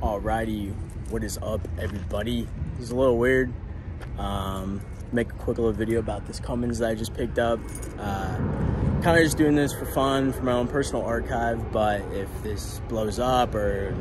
Alrighty, what is up, everybody? This is a little weird. Um, make a quick little video about this Cummins that I just picked up. Uh, kind of just doing this for fun, for my own personal archive. But if this blows up or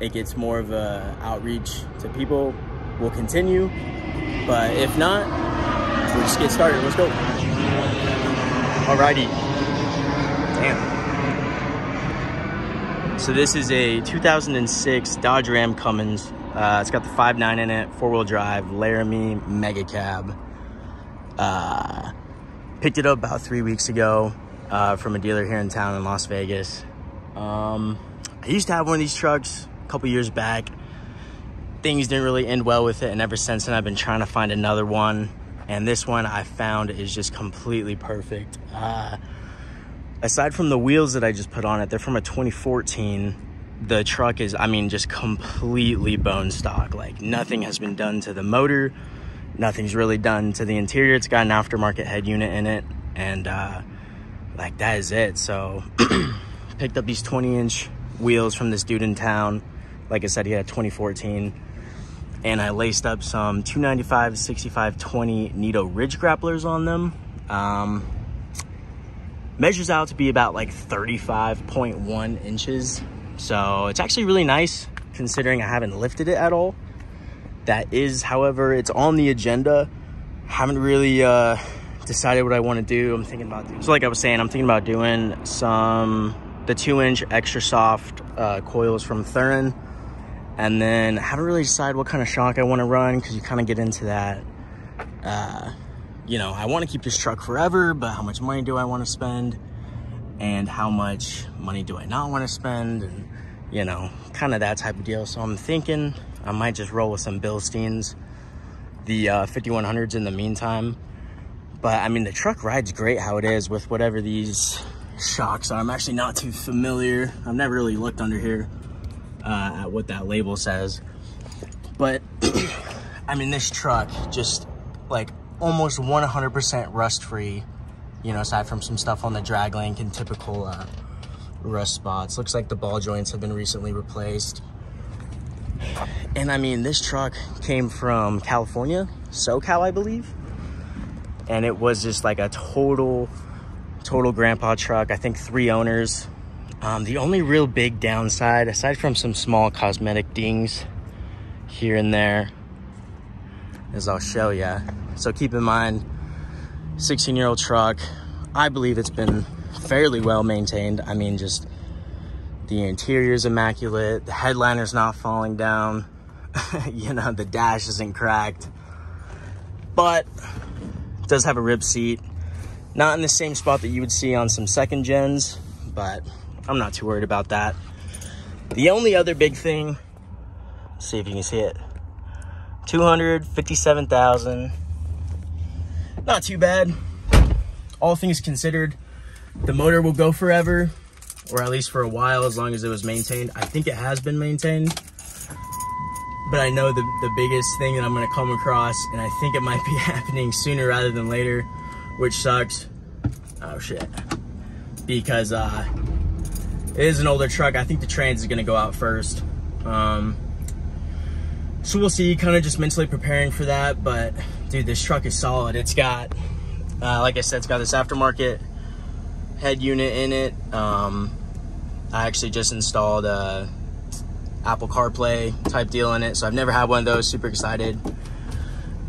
it gets more of a outreach to people, we'll continue. But if not, we'll just get started. Let's go. Alrighty. So this is a 2006 Dodge Ram Cummins. Uh, it's got the 5.9 in it, four-wheel drive, Laramie Mega Cab. Uh, picked it up about three weeks ago uh, from a dealer here in town in Las Vegas. Um, I used to have one of these trucks a couple years back. Things didn't really end well with it, and ever since then I've been trying to find another one. And this one I found is just completely perfect. Uh, aside from the wheels that I just put on it, they're from a 2014. The truck is, I mean, just completely bone stock. Like nothing has been done to the motor. Nothing's really done to the interior. It's got an aftermarket head unit in it. And uh, like that is it. So picked up these 20 inch wheels from this dude in town. Like I said, he had 2014. And I laced up some 295 65 20 Nitto Ridge grapplers on them. Um, measures out to be about like 35.1 inches. So it's actually really nice considering I haven't lifted it at all. That is, however, it's on the agenda. Haven't really uh, decided what I want to do. I'm thinking about doing, so like I was saying, I'm thinking about doing some, the two inch extra soft uh, coils from Thuren. And then haven't really decided what kind of shock I want to run because you kind of get into that uh, you know, I want to keep this truck forever, but how much money do I want to spend? And how much money do I not want to spend? And, you know, kind of that type of deal. So I'm thinking I might just roll with some Bilsteins, the uh, 5100s in the meantime. But I mean, the truck rides great how it is with whatever these shocks are. I'm actually not too familiar. I've never really looked under here uh, at what that label says. But I mean, this truck just like almost 100% rust free, you know, aside from some stuff on the drag link and typical uh, rust spots. Looks like the ball joints have been recently replaced. And I mean, this truck came from California, SoCal, I believe. And it was just like a total, total grandpa truck. I think three owners. Um, the only real big downside, aside from some small cosmetic dings here and there, as I'll show you so keep in mind, 16 year old truck. I believe it's been fairly well maintained. I mean, just the interior is immaculate. The headliner's not falling down. you know, the dash isn't cracked. But it does have a rib seat. Not in the same spot that you would see on some second gens, but I'm not too worried about that. The only other big thing, see if you can see it, 257,000 not too bad. All things considered, the motor will go forever, or at least for a while, as long as it was maintained. I think it has been maintained, but I know the, the biggest thing that I'm gonna come across, and I think it might be happening sooner rather than later, which sucks. Oh shit. Because uh, it is an older truck. I think the trans is gonna go out first. Um, so we'll see, kind of just mentally preparing for that. But dude, this truck is solid. It's got, uh, like I said, it's got this aftermarket head unit in it. Um, I actually just installed a Apple CarPlay type deal in it. So I've never had one of those, super excited.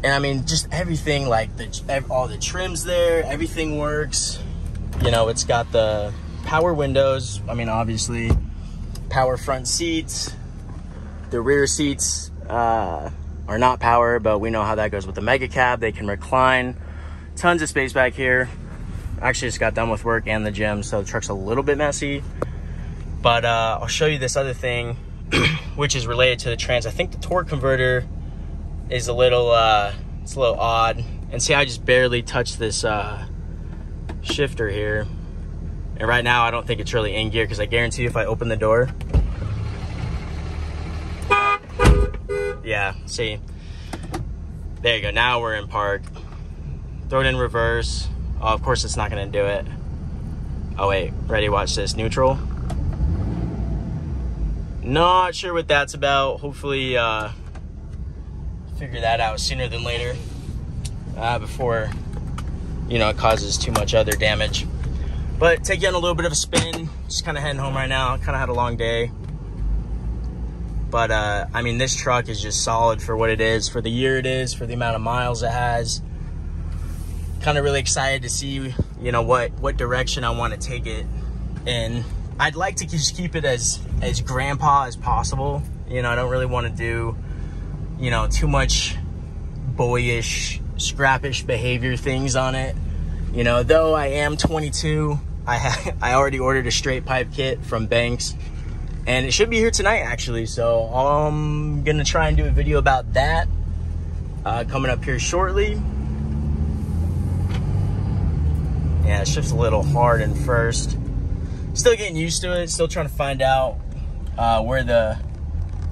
And I mean, just everything, like the all the trims there, everything works. You know, it's got the power windows. I mean, obviously, power front seats. The rear seats uh, are not power, but we know how that goes with the Mega Cab. They can recline. Tons of space back here. Actually just got done with work and the gym, so the truck's a little bit messy. But uh, I'll show you this other thing, which is related to the trans. I think the torque converter is a little, uh, it's a little odd. And see, I just barely touched this uh, shifter here. And right now, I don't think it's really in gear because I guarantee you if I open the door, see. There you go. Now we're in park. Throw it in reverse. Oh, of course it's not going to do it. Oh, wait. Ready? Watch this. Neutral. Not sure what that's about. Hopefully, uh, figure that out sooner than later uh, before, you know, it causes too much other damage. But take you on a little bit of a spin. Just kind of heading home right now. Kind of had a long day. But, uh, I mean, this truck is just solid for what it is, for the year it is, for the amount of miles it has. Kind of really excited to see, you know, what, what direction I want to take it in. I'd like to just keep it as, as grandpa as possible. You know, I don't really want to do, you know, too much boyish, scrappish behavior things on it. You know, though I am 22, I, I already ordered a straight pipe kit from Banks and it should be here tonight actually so i'm gonna try and do a video about that uh, coming up here shortly. Yeah it's just a little hard in first. Still getting used to it still trying to find out uh, where the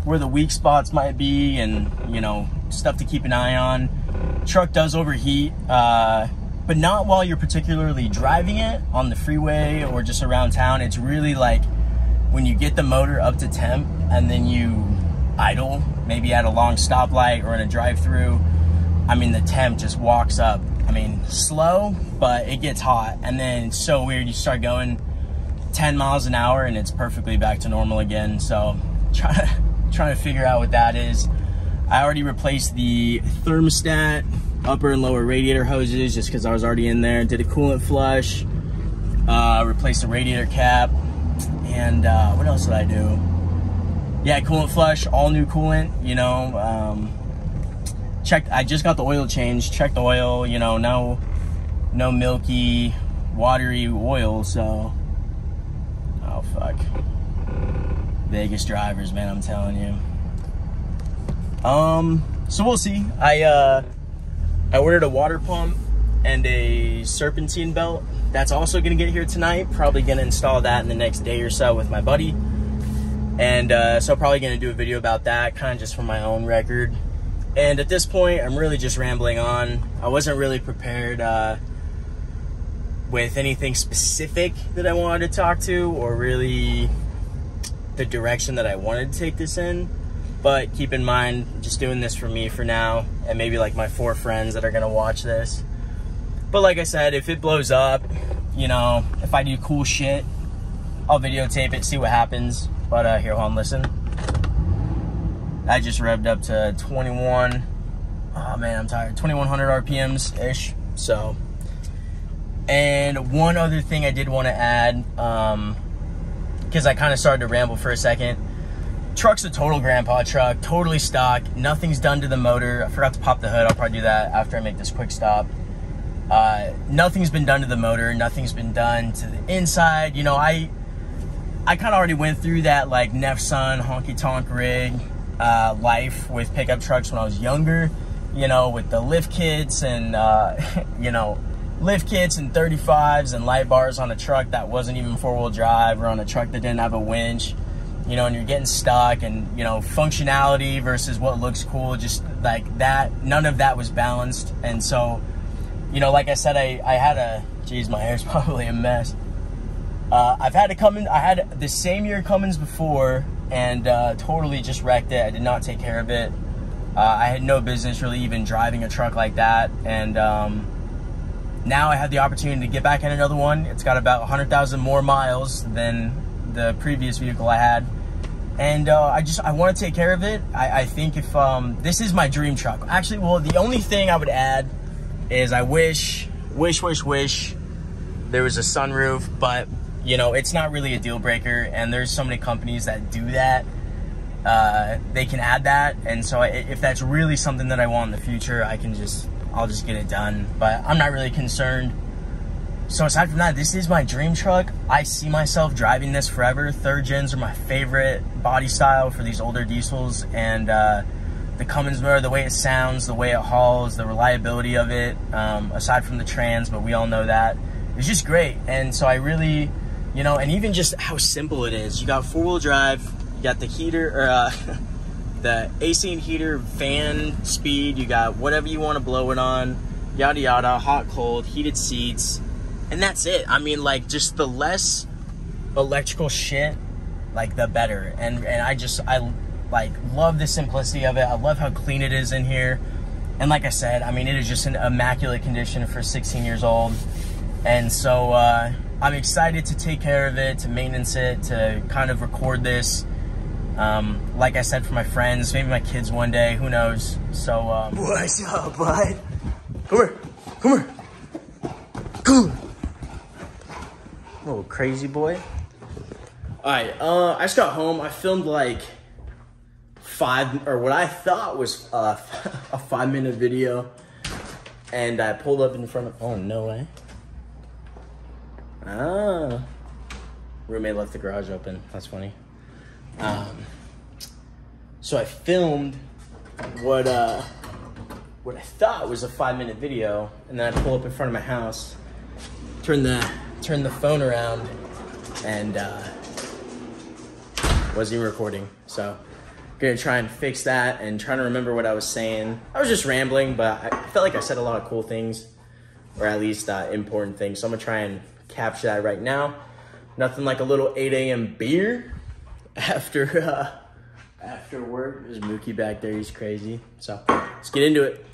where the weak spots might be and you know stuff to keep an eye on. Truck does overheat uh, but not while you're particularly driving it on the freeway or just around town. It's really like when you get the motor up to temp and then you idle, maybe at a long stoplight or in a drive-through, I mean, the temp just walks up. I mean, slow, but it gets hot. And then it's so weird. You start going 10 miles an hour and it's perfectly back to normal again. So trying to, trying to figure out what that is. I already replaced the thermostat, upper and lower radiator hoses just because I was already in there. Did a coolant flush, uh, replaced the radiator cap, and uh, what else did I do? Yeah, coolant flush, all new coolant, you know. Um, checked, I just got the oil change, checked the oil, you know, no, no milky, watery oil, so. Oh, fuck. Vegas drivers, man, I'm telling you. Um, so we'll see. I, uh, I ordered a water pump and a serpentine belt that's also gonna get here tonight. Probably gonna install that in the next day or so with my buddy. And uh, so probably gonna do a video about that, kind of just for my own record. And at this point, I'm really just rambling on. I wasn't really prepared uh, with anything specific that I wanted to talk to or really the direction that I wanted to take this in. But keep in mind, just doing this for me for now, and maybe like my four friends that are gonna watch this. But like I said, if it blows up, you know, if I do cool shit, I'll videotape it, see what happens. But uh, here, hold on, listen. I just revved up to 21. Oh man, I'm tired. 2100 RPMs ish. So, and one other thing I did want to add, um, because I kind of started to ramble for a second. Truck's a total grandpa truck, totally stock. Nothing's done to the motor. I forgot to pop the hood. I'll probably do that after I make this quick stop. Uh, nothing's been done to the motor. Nothing's been done to the inside. You know, I I kind of already went through that like Nefsun honky tonk rig uh, life with pickup trucks when I was younger. You know, with the lift kits and uh, you know lift kits and 35s and light bars on a truck that wasn't even four wheel drive or on a truck that didn't have a winch. You know, and you're getting stuck and you know functionality versus what looks cool. Just like that, none of that was balanced, and so you know, like I said, I, I had a, geez, my hair's probably a mess. Uh, I've had come in, I had the same year Cummins before and uh, totally just wrecked it. I did not take care of it. Uh, I had no business really even driving a truck like that. And um, now I have the opportunity to get back in another one. It's got about 100,000 more miles than the previous vehicle I had. And uh, I just, I want to take care of it. I, I think if, um, this is my dream truck. Actually, well, the only thing I would add is I wish, wish, wish, wish there was a sunroof, but you know, it's not really a deal breaker. And there's so many companies that do that. Uh, they can add that. And so if that's really something that I want in the future, I can just, I'll just get it done. But I'm not really concerned. So aside from that, this is my dream truck. I see myself driving this forever. Third gens are my favorite body style for these older diesels. And, uh, the Cummins motor, the way it sounds, the way it hauls, the reliability of it, um, aside from the trans, but we all know that, it's just great. And so I really, you know, and even just how simple it is. You got four wheel drive, you got the heater, or uh, the AC and heater, fan speed, you got whatever you want to blow it on, yada yada, hot, cold, heated seats, and that's it. I mean, like, just the less electrical shit like the better. And and I just I like love the simplicity of it. I love how clean it is in here. And like I said, I mean it is just an immaculate condition for 16 years old. And so uh, I'm excited to take care of it, to maintenance it, to kind of record this. Um, like I said, for my friends, maybe my kids one day, who knows? So, um, what's up, bud? Come here, come here, come here. Little crazy boy. All right, uh, I just got home. I filmed like five, or what I thought was uh, a five minute video. And I pulled up in front of, oh, no way. Ah. Roommate left the garage open. That's funny. Um, so I filmed what uh, what I thought was a five minute video, and then I pull up in front of my house, turn the turn the phone around, and uh, wasn't even recording. So gonna try and fix that and trying to remember what I was saying. I was just rambling, but I felt like I said a lot of cool things, or at least uh, important things. So I'm gonna try and capture that right now. Nothing like a little 8 a.m. beer after uh, after work. There's Mookie back there. He's crazy. So let's get into it.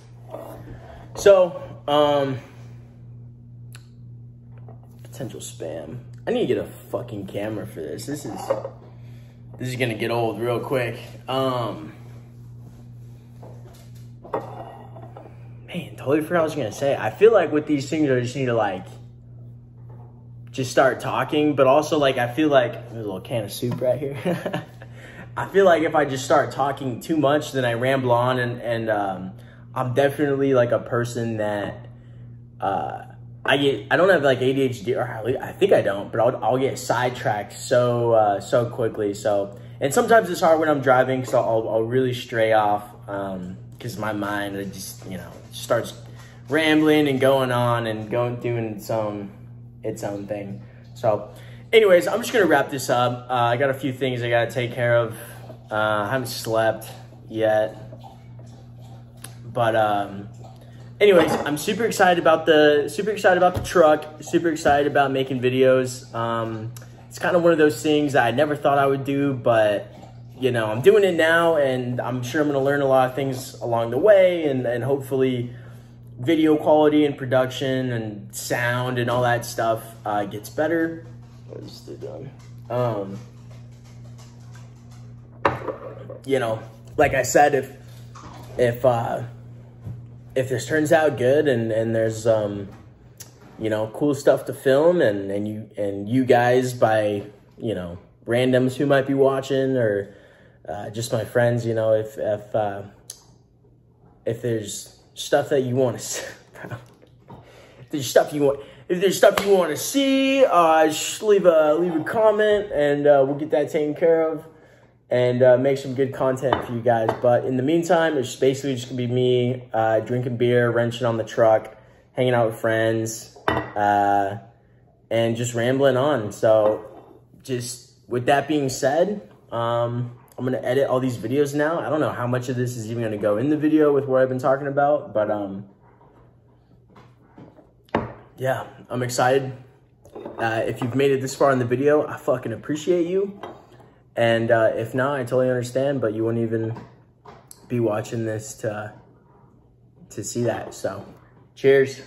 So, um, potential spam. I need to get a fucking camera for this. This is this is gonna get old real quick. Um, man, totally forgot what I was gonna say. I feel like with these things, I just need to like just start talking, but also like I feel like there's a little can of soup right here. I feel like if I just start talking too much, then I ramble on, and and um, I'm definitely like a person that uh, I get. I don't have like ADHD, or I think I don't, but I'll I'll get sidetracked so uh, so quickly. So and sometimes it's hard when I'm driving, so I'll I'll really stray off because um, my mind it just you know starts rambling and going on and going doing its own its own thing. So anyways, I'm just gonna wrap this up. Uh, I got a few things I gotta take care of. Uh, I haven't slept yet, but um, anyways, I'm super excited about the super excited about the truck. Super excited about making videos. Um, it's kind of one of those things I never thought I would do, but you know, I'm doing it now, and I'm sure I'm gonna learn a lot of things along the way, and and hopefully video quality and production and sound and all that stuff uh, gets better. Um, you know, like I said, if if uh, if this turns out good and and there's um, you know cool stuff to film and and you and you guys by you know randoms who might be watching or uh, just my friends, you know, if if uh, if there's stuff that you want to see. there's stuff you want, if there's stuff you want to see, uh, leave a leave a comment, and uh, we'll get that taken care of, and uh, make some good content for you guys. But in the meantime, it's basically just gonna be me uh, drinking beer, wrenching on the truck, hanging out with friends, uh, and just rambling on. So, just with that being said. Um, I'm gonna edit all these videos now. I don't know how much of this is even gonna go in the video with what I've been talking about, but um, yeah, I'm excited. Uh, if you've made it this far in the video, I fucking appreciate you. And uh, if not, I totally understand, but you won't even be watching this to, to see that. So, cheers.